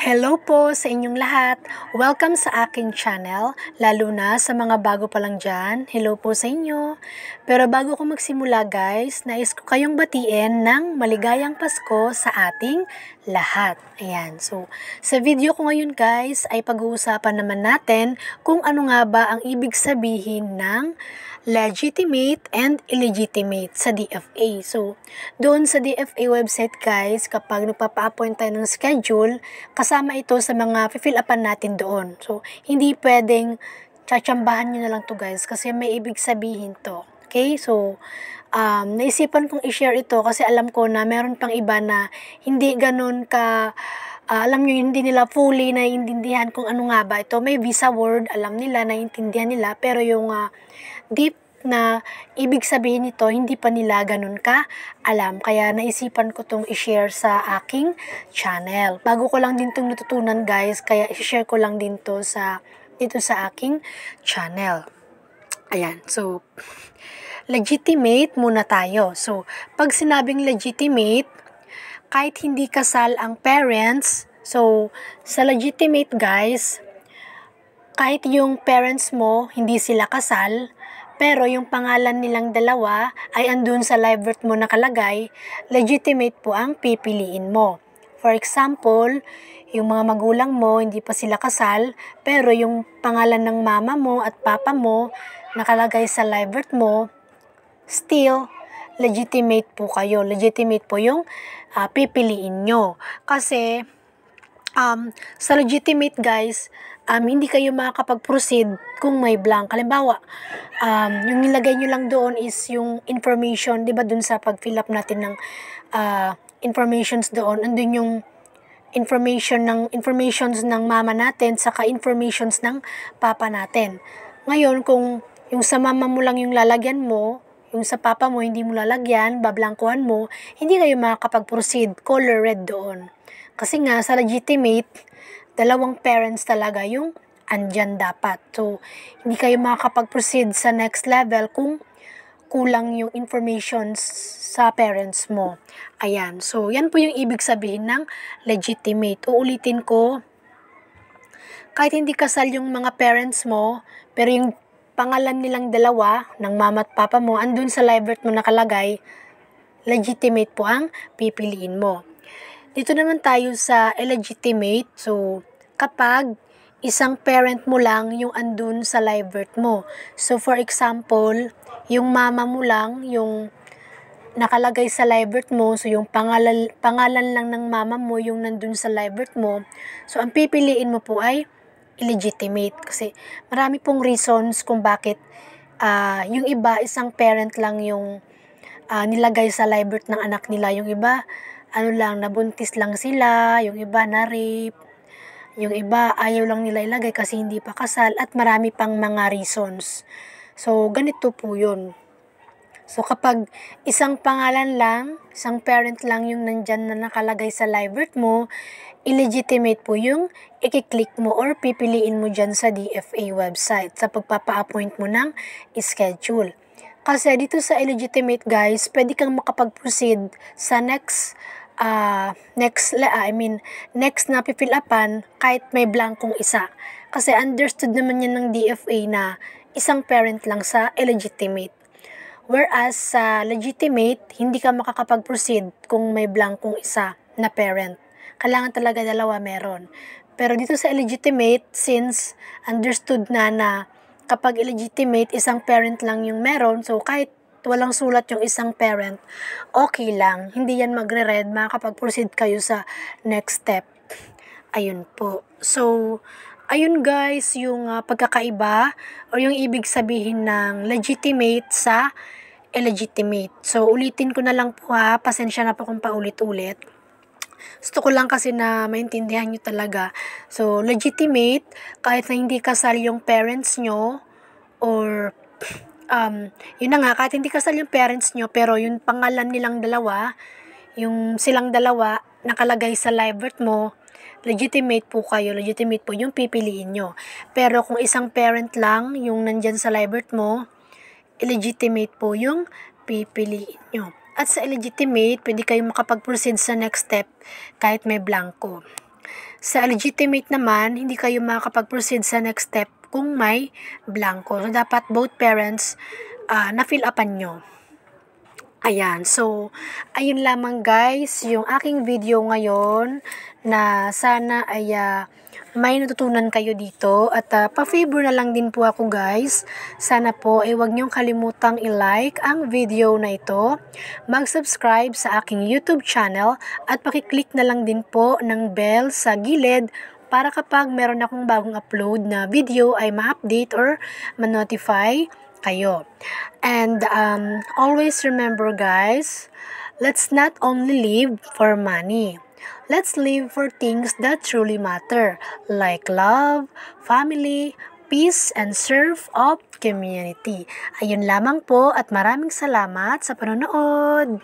Hello po sa inyong lahat. Welcome sa aking channel, lalo na sa mga bago pa lang dyan. Hello po sa inyo. Pero bago ko magsimula guys, nais ko kayong batiin ng maligayang Pasko sa ating lahat. Ayan, so sa video ko ngayon guys ay pag-uusapan naman natin kung ano nga ba ang ibig sabihin ng legitimate and illegitimate sa DFA. So, doon sa DFA website guys, kapag nagpapa-appoint tayo ng schedule, kasama ito sa mga fill upan natin doon. So, hindi pwedeng tsatsambahan nyo na lang to guys kasi may ibig sabihin to. Okay? So, um, naisipan kong i-share ito kasi alam ko na meron pang iba na hindi ganun ka uh, alam nyo, hindi nila fully naiintindihan kung ano nga ba ito. May visa word, alam nila, naiintindihan nila, pero yung uh, deep na ibig sabihin nito, hindi pa nila ganun ka alam. Kaya naisipan ko tong i-share sa aking channel. Bago ko lang din tong natutunan guys, kaya i-share ko lang din to sa, dito sa aking channel. Ayan, so, legitimate muna tayo. So, pag sinabing legitimate, kahit hindi kasal ang parents, so, sa legitimate guys, kahit yung parents mo, hindi sila kasal, pero yung pangalan nilang dalawa ay andun sa live birth mo nakalagay, legitimate po ang pipiliin mo. For example, yung mga magulang mo, hindi pa sila kasal, pero yung pangalan ng mama mo at papa mo nakalagay sa live birth mo, still, legitimate po kayo. Legitimate po yung uh, pipiliin nyo. Kasi, um, sa legitimate guys, um, hindi kayo makakapag-proceed kung may blank. Halimbawa, um, yung nilagay nyo lang doon is yung information, di ba dun sa pag-fill up natin ng uh, informations doon, andun yung information ng informations ng mama natin saka informations ng papa natin. Ngayon, kung yung sa mama mo lang yung lalagyan mo, yung sa papa mo hindi mo lalagyan, bablangkuhan mo, hindi kayo makakapag-proceed color red doon. Kasi nga, sa legitimate, dalawang parents talaga yung andyan dapat. So, hindi kayo makakapag-proceed sa next level kung kulang yung information sa parents mo. Ayan. So, yan po yung ibig sabihin ng legitimate. Uulitin ko, kahit hindi kasal yung mga parents mo, pero yung pangalan nilang dalawa, ng mama at papa mo, andun sa live birth mo nakalagay, legitimate po ang pipiliin mo. Dito naman tayo sa illegitimate. So, kapag isang parent mo lang yung andun sa live birth mo. So, for example, yung mama mo lang, yung nakalagay sa live birth mo, so yung pangalan, pangalan lang ng mama mo yung nandun sa live birth mo, so ang pipiliin mo po ay illegitimate. Kasi marami pong reasons kung bakit uh, yung iba, isang parent lang yung uh, nilagay sa live birth ng anak nila. Yung iba, ano lang, nabuntis lang sila, yung iba na-rape, yung iba, ayaw lang nila ilagay kasi hindi pa kasal at marami pang mga reasons. So, ganito po yun. So, kapag isang pangalan lang, isang parent lang yung nandyan na nakalagay sa live birth mo, illegitimate po yung i-click mo or pipiliin mo dyan sa DFA website sa pagpapa-appoint mo ng schedule. Kasi dito sa illegitimate guys, pwede kang makapag-proceed sa next uh, next, uh, I mean, next na pifill upan kahit may blankong isa. Kasi understood naman yan ng DFA na isang parent lang sa illegitimate. Whereas sa legitimate, hindi ka makakapag-proceed kung may blankong isa na parent. Kailangan talaga dalawa meron. Pero dito sa illegitimate, since understood na na kapag illegitimate, isang parent lang yung meron, so kahit walang sulat yung isang parent, okay lang. Hindi yan magre-red, makakapag-proceed kayo sa next step. Ayun po. So, ayun guys, yung uh, pagkakaiba o yung ibig sabihin ng legitimate sa illegitimate. So, ulitin ko na lang po ha. Pasensya na po kung paulit-ulit. Gusto ko lang kasi na maintindihan nyo talaga. So, legitimate, kahit na hindi kasal yung parents nyo, or um, yun na nga, kahit hindi kasal yung parents nyo, pero yung pangalan nilang dalawa, yung silang dalawa, nakalagay sa live birth mo, legitimate po kayo, legitimate po yung pipiliin nyo. Pero kung isang parent lang yung nandyan sa live birth mo, illegitimate po yung pipiliin nyo. At sa illegitimate, pwede kayo makapag-proceed sa next step kahit may blanco. sa legitimate naman, hindi kayo makakapag-proceed sa next step kung may blanco. So, dapat both parents uh, na-fill upan nyo. Ayan, so, ayun lamang guys, yung aking video ngayon na sana ay uh, may natutunan kayo dito at uh, pa-favor na lang din po ako guys. Sana po ay huwag niyong kalimutang i-like ang video na ito, mag-subscribe sa aking YouTube channel at pakiclick na lang din po ng bell sa gilid para kapag meron akong bagong upload na video ay ma-update or ma-notify kayo. And um, always remember guys, let's not only live for money. Let's live for things that truly matter, like love, family, peace, and serve of community. Ayun lamang po at maraming salamat sa panonood.